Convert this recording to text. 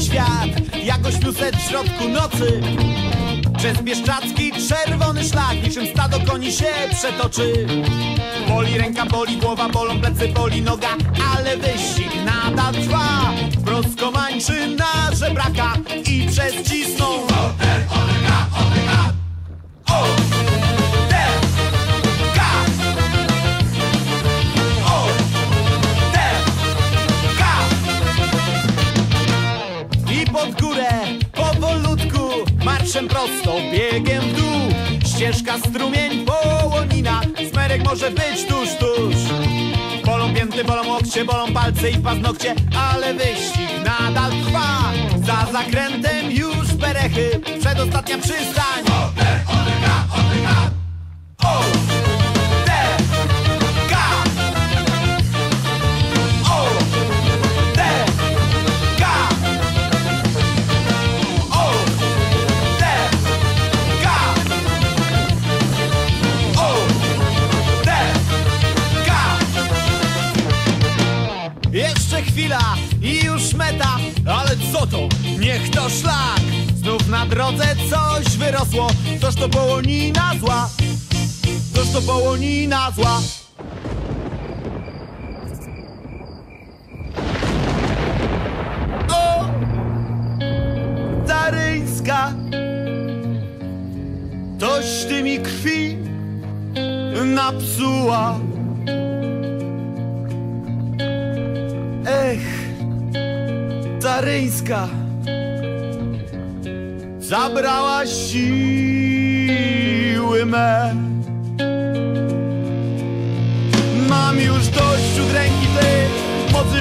świat. Jak ośmiuset w środku nocy. Przez Bieszczacki czerwony szlak Niczym stado koni się przetoczy. Boli ręka, boli głowa, bolą plecy, boli noga Ale wyścig nadal trwa. Wprost komańczy górę, powolutku Marszem prosto, biegiem w dół. Ścieżka, strumień, połonina Smerek może być tuż, tuż. Bolą pięty, bolą łokcie, bolą palce i paznokcie Ale wyścig nadal trwa. Za zakrętem już perechy Przedostatnia przystań Jeszcze chwila i już meta, ale co to? Niech to szlak! Znów na drodze coś wyrosło, toż to połonina zła, toż to połonina zła. O! Zaryńska Toś ty mi krwi napsuła Ech, Zaryńska Zabrała siły me. Mam już dość udręki tej mocy